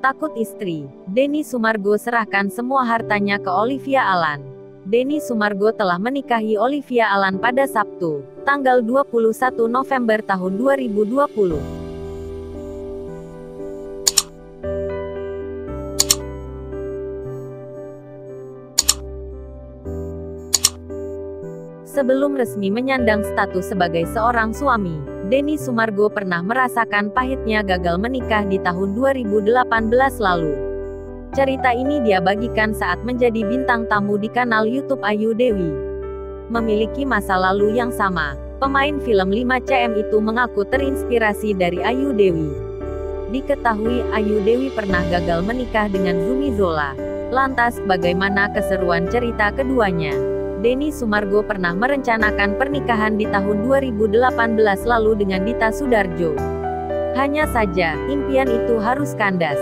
Takut istri, Denny Sumargo serahkan semua hartanya ke Olivia Alan. Denny Sumargo telah menikahi Olivia Alan pada Sabtu, tanggal 21 November tahun 2020. Sebelum resmi menyandang status sebagai seorang suami, Denny Sumargo pernah merasakan pahitnya gagal menikah di tahun 2018 lalu. Cerita ini dia bagikan saat menjadi bintang tamu di kanal YouTube Ayu Dewi. Memiliki masa lalu yang sama, pemain film 5CM itu mengaku terinspirasi dari Ayu Dewi. Diketahui Ayu Dewi pernah gagal menikah dengan Zumi Zola. Lantas, bagaimana keseruan cerita keduanya? Denny Sumargo pernah merencanakan pernikahan di tahun 2018 lalu dengan Dita Sudarjo. Hanya saja, impian itu harus kandas.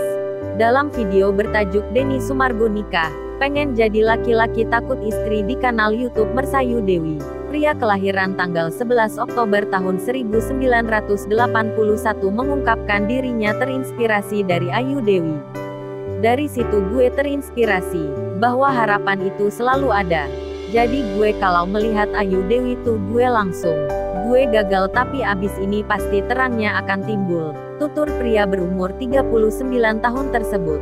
Dalam video bertajuk Denny Sumargo nikah, pengen jadi laki-laki takut istri di kanal YouTube Mersayu Dewi. Pria kelahiran tanggal 11 Oktober tahun 1981 mengungkapkan dirinya terinspirasi dari Ayu Dewi. Dari situ gue terinspirasi, bahwa harapan itu selalu ada. Jadi gue kalau melihat Ayu Dewi tuh gue langsung. Gue gagal tapi abis ini pasti terangnya akan timbul. Tutur pria berumur 39 tahun tersebut.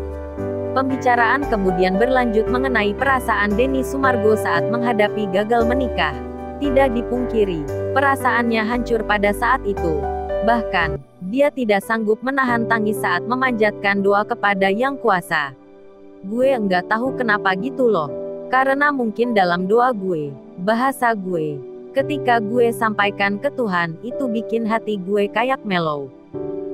Pembicaraan kemudian berlanjut mengenai perasaan Denny Sumargo saat menghadapi gagal menikah. Tidak dipungkiri, perasaannya hancur pada saat itu. Bahkan, dia tidak sanggup menahan tangis saat memanjatkan doa kepada Yang Kuasa. Gue enggak tahu kenapa gitu loh. Karena mungkin dalam doa gue, bahasa gue, ketika gue sampaikan ke Tuhan, itu bikin hati gue kayak mellow.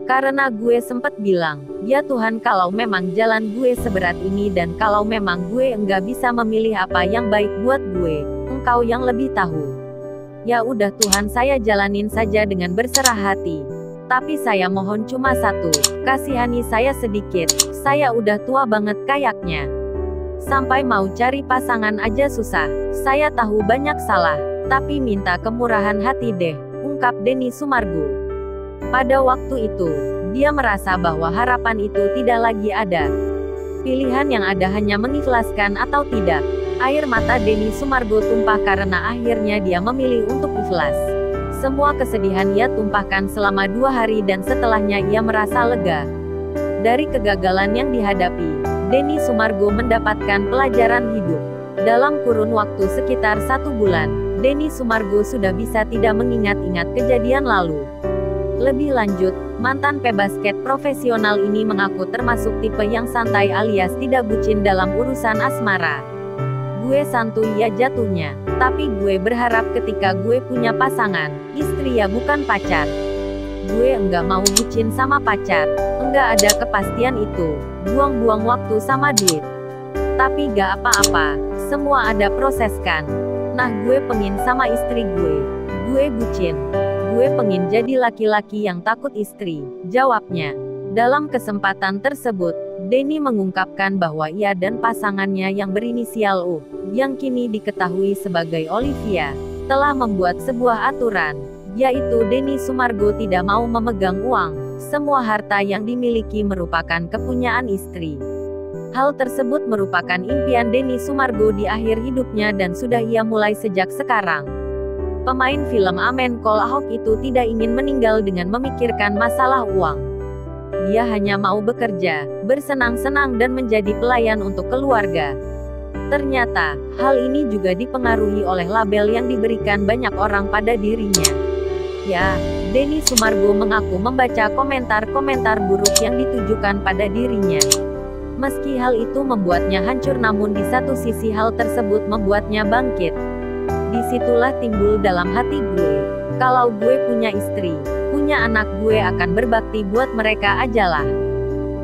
Karena gue sempat bilang, ya Tuhan kalau memang jalan gue seberat ini dan kalau memang gue enggak bisa memilih apa yang baik buat gue, engkau yang lebih tahu. Ya udah Tuhan saya jalanin saja dengan berserah hati. Tapi saya mohon cuma satu, kasihani saya sedikit, saya udah tua banget kayaknya. Sampai mau cari pasangan aja susah. Saya tahu banyak salah, tapi minta kemurahan hati deh, ungkap Denny Sumargo. Pada waktu itu, dia merasa bahwa harapan itu tidak lagi ada. Pilihan yang ada hanya mengikhlaskan atau tidak. Air mata Denny Sumargo tumpah karena akhirnya dia memilih untuk ikhlas. Semua kesedihan ia tumpahkan selama dua hari dan setelahnya ia merasa lega. Dari kegagalan yang dihadapi, Denny Sumargo mendapatkan pelajaran hidup. Dalam kurun waktu sekitar satu bulan, Denny Sumargo sudah bisa tidak mengingat-ingat kejadian lalu. Lebih lanjut, mantan pebasket profesional ini mengaku termasuk tipe yang santai alias tidak bucin dalam urusan asmara. Gue santuy ya jatuhnya, tapi gue berharap ketika gue punya pasangan, istri ya bukan pacar. Gue enggak mau bucin sama pacar. Enggak ada kepastian itu. Buang-buang waktu sama duit. Tapi gak apa-apa. Semua ada proses kan. Nah gue pengin sama istri gue. Gue bucin. Gue pengin jadi laki-laki yang takut istri. Jawabnya. Dalam kesempatan tersebut, Denny mengungkapkan bahwa ia dan pasangannya yang berinisial U, yang kini diketahui sebagai Olivia, telah membuat sebuah aturan yaitu Denny Sumargo tidak mau memegang uang. Semua harta yang dimiliki merupakan kepunyaan istri. Hal tersebut merupakan impian Denny Sumargo di akhir hidupnya dan sudah ia mulai sejak sekarang. Pemain film Amen Call Ahok itu tidak ingin meninggal dengan memikirkan masalah uang. Dia hanya mau bekerja, bersenang-senang dan menjadi pelayan untuk keluarga. Ternyata, hal ini juga dipengaruhi oleh label yang diberikan banyak orang pada dirinya. Ya, Denny Sumargo mengaku membaca komentar-komentar buruk yang ditujukan pada dirinya. Meski hal itu membuatnya hancur namun di satu sisi hal tersebut membuatnya bangkit. Di situlah timbul dalam hati gue. Kalau gue punya istri, punya anak gue akan berbakti buat mereka ajalah.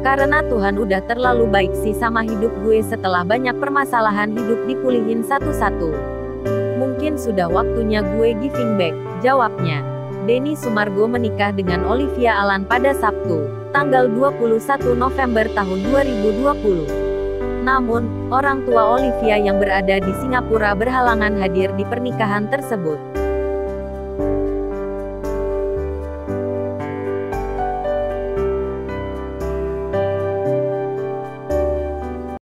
Karena Tuhan udah terlalu baik sih sama hidup gue setelah banyak permasalahan hidup dipulihin satu-satu. Mungkin sudah waktunya gue giving back, jawabnya. Denny Sumargo menikah dengan Olivia Alan pada Sabtu, tanggal 21 November tahun 2020. Namun, orang tua Olivia yang berada di Singapura berhalangan hadir di pernikahan tersebut.